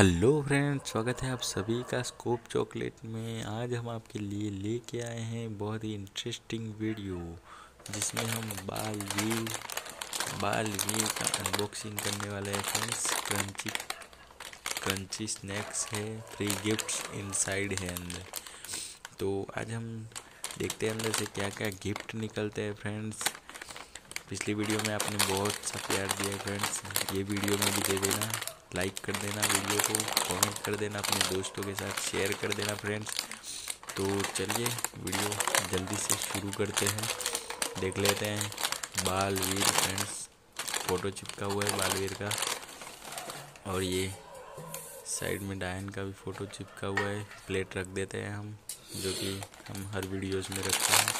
Hello friends, स्वागत है आप सभी का स्कोप चॉकलेट में। आज हम आपके लिए लेके आए हैं बहुत ही इंटरेस्टिंग वीडियो जिसमें हम बाल वी बाल वी का अनबॉक्सिंग करने वाले हैं फ्रेंड्स क्रंची क्रंची स्नैक्स है फ्री गिफ्ट्स इनसाइड है अंदर। तो आज हम देखते हैं अंदर से क्या क्या गिफ्ट निकलते हैं फ्रेंड्स पिछली वीडियो में आपने बहुत सा प्यार दिया फ्रेंड्स ये वीडियो में भी दे देना। लाइक कर देना वीडियो को कमेंट कर देना अपने दोस्तों के साथ शेयर कर देना फ्रेंड्स तो चलिए वीडियो जल्दी से शुरू करते हैं। देख लेते हैं, बालवीर फ्रेंड्स फ़ोटो चिपका हुआ है बालवीर का। और ये साइड में डायन का भी फ़ोटो चिपका हुआ है। प्लेट रख देते हैं हम, जो कि हम हर वीडियोस में रखते हैं।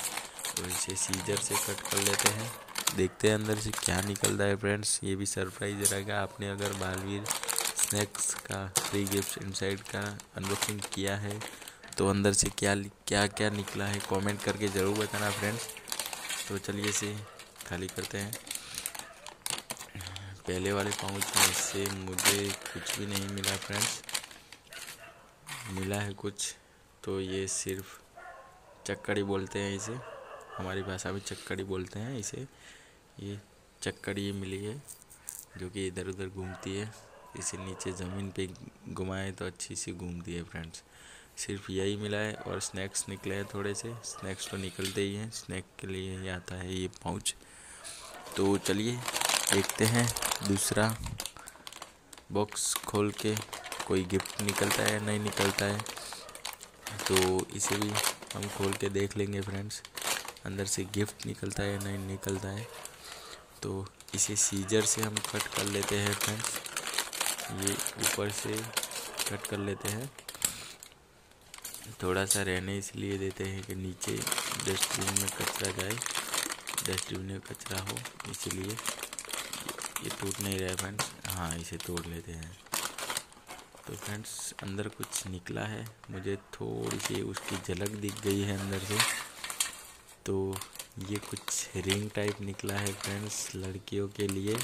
तो इसे सीजर से कट कर लेते हैं। देखते हैं अंदर से क्या निकल रहा है फ्रेंड्स ये भी सरप्राइज़ रहेगा आपने अगर बालवीर स्नैक्स का फ्री गिफ्ट इनसाइड का अनबॉक्सिंग किया है तो अंदर से क्या क्या क्या निकला है कमेंट करके ज़रूर बताना फ्रेंड्स तो चलिए इसे खाली करते हैं। पहले वाले पाउच में से मुझे कुछ भी नहीं मिला फ्रेंड्स मिला है कुछ तो ये सिर्फ़ चक्कड़ी बोलते हैं इसे। हमारी भाषा में चक्कड़ी बोलते हैं इसे। ये चक्कड़ी मिली है, जो कि इधर उधर घूमती है। इसे नीचे ज़मीन पे घुमाए तो अच्छी सी घूमती है फ्रेंड्स सिर्फ़ यही मिला है और स्नैक्स निकले हैं थोड़े से। स्नैक्स तो निकलते ही हैं। स्नैक के लिए ही आता है ये पाउच तो चलिए, देखते हैं दूसरा बॉक्स खोल के कोई गिफ्ट निकलता है नहीं निकलता है। तो इसे भी हम खोल के देख लेंगे फ्रेंड्स अंदर से गिफ्ट निकलता है नहीं निकलता है। तो इसे सीजर से हम कट कर लेते हैं फ्रेंड्स ये ऊपर से कट कर लेते हैं. थोड़ा सा रहने इसलिए देते हैं कि नीचे डस्टबिन में कचरा जाए. डस्टबिन में कचरा हो, इसलिए ये टूट नहीं रहा है फ्रेंड्स हाँ इसे तोड़ लेते हैं. तो फ्रेंड्स अंदर कुछ निकला है. मुझे थोड़ी सी उसकी झलक दिख गई है अंदर से. तो ये कुछ रिंग टाइप निकला है फ्रेंड्स लड़कियों के लिए।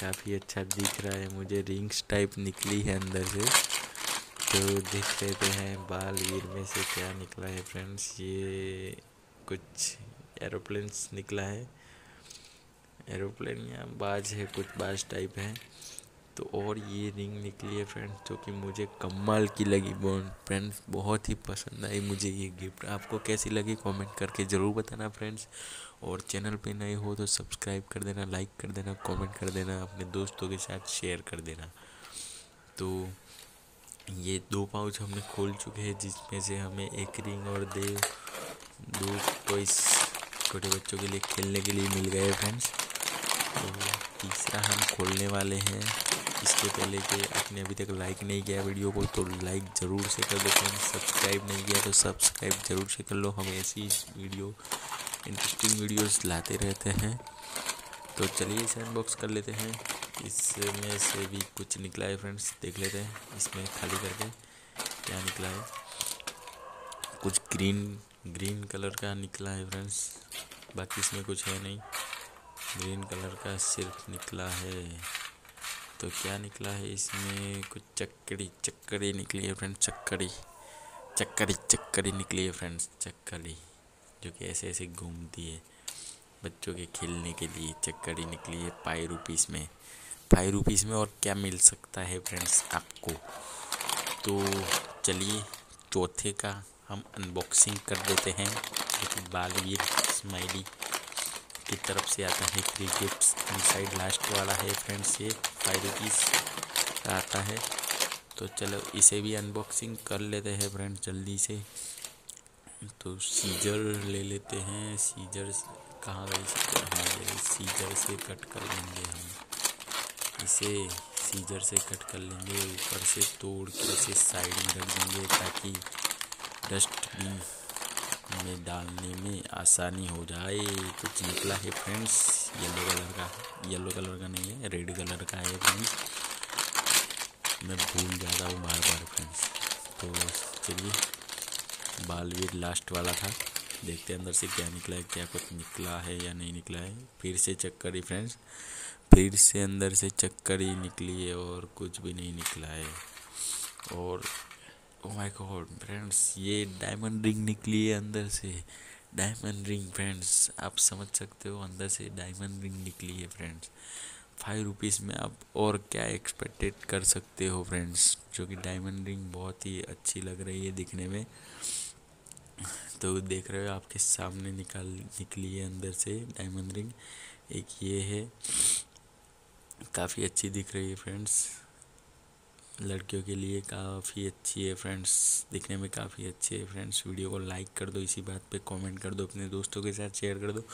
काफ़ी अच्छा दिख रहा है, मुझे रिंग्स टाइप निकली है अंदर से। तो देख लेते हैं बाल वीर में से क्या निकला है फ्रेंड्स। ये कुछ एरोप्लेन्स निकला है। एरोप्लेन या बाज है, कुछ बाज टाइप है। तो और ये रिंग निकली है फ्रेंड्स जो कि मुझे कमाल की लगी। बोन फ्रेंड्स बहुत ही पसंद आई मुझे ये गिफ्ट आपको कैसी लगी कमेंट करके ज़रूर बताना फ्रेंड्स और चैनल पे नए हो तो सब्सक्राइब कर देना लाइक कर देना कमेंट कर देना, अपने दोस्तों के साथ शेयर कर देना। तो ये दो पाउच हमने खोल चुके हैं, जिसमें से हमें एक रिंग और दे, दो टॉइस छोटे बच्चों के लिए खेलने के लिए मिल गए फ्रेंड्स तो तीसरा हम खोलने वाले हैं। इसके पहले कि आपने अभी तक लाइक नहीं किया वीडियो को तो लाइक ज़रूर से कर दो फ्रेंड्स सब्सक्राइब नहीं किया तो सब्सक्राइब ज़रूर से कर लो। हम ऐसी वीडियो इंटरेस्टिंग वीडियोस लाते रहते हैं। तो चलिए इसे अनबॉक्स कर लेते हैं। इसमें से भी कुछ निकला है फ्रेंड्स देख लेते हैं। इसमें खाली करके क्या निकला है। कुछ ग्रीन ग्रीन कलर का निकला है फ्रेंड्स बाकी इसमें कुछ है नहीं। ग्रीन कलर का सिर्फ़ निकला है। तो क्या निकला है इसमें? कुछ चक्कड़ी चक्कड़ी निकली है फ्रेंड्स चक्कड़ी। चक्कड़ी चक्कड़ी निकली है फ्रेंड्स चक्कड़ी। जो कि ऐसे ऐसे घूमती है बच्चों के खेलने के लिए। चक्कड़ी निकली है फाइव रुपीज़ में। फाइव रुपीज़ में और क्या मिल सकता है फ्रेंड्स आपको? तो चलिए चौथे का हम अनबॉक्सिंग कर देते हैं। कि बालवीर स्माइली की तरफ़ से आता है। फ्री गिफ्ट्स इनसाइड लास्ट वाला है फ्रेंड्स ये फाइव रुपीज़ का आता है। तो चलो इसे भी अनबॉक्सिंग कर लेते हैं फ्रेंड्स जल्दी से। तो सीजर ले लेते हैं। सीजर कहाँ गई? हाँ सीजर से कट कर लेंगे हम। इसे सीजर से कट कर लेंगे। ऊपर से तोड़ के इसे साइड में रख देंगे ताकि डस्टबिन में डालने में आसानी हो जाए। कुछ निकला है फ्रेंड्स येलो कलर का। येलो कलर का नहीं है रेड कलर का है फ्रेंड्स मैं भूल जाता हूँ बार बार फ्रेंड्स तो चलिए, बालवीर लास्ट वाला था। देखते हैं अंदर से क्या निकला है, क्या कुछ निकला है या नहीं निकला है। फिर से चेक करी फ्रेंड्स फिर से अंदर से चक्कर ही निकली है और कुछ भी नहीं निकला है। और ओ माय गॉड फ्रेंड्स ये डायमंड रिंग निकली है अंदर से। डायमंड रिंग फ्रेंड्स आप समझ सकते हो, अंदर से डायमंड रिंग निकली है फ्रेंड्स फाइव रुपीज़ में आप और क्या एक्सपेक्टेड कर सकते हो फ्रेंड्स जो कि डायमंड रिंग बहुत ही अच्छी लग रही है दिखने में। तो देख रहे हो, आपके सामने निकाल, निकली है अंदर से डायमंड रिंग एक ये है। काफ़ी अच्छी दिख रही है फ्रेंड्स लड़कियों के लिए काफ़ी अच्छी है फ्रेंड्स दिखने में काफ़ी अच्छी है फ्रेंड्स वीडियो को लाइक कर दो, इसी बात पे कमेंट कर दो, अपने दोस्तों के साथ शेयर कर दो।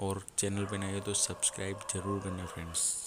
और चैनल पे नए हो तो सब्सक्राइब ज़रूर करना फ्रेंड्स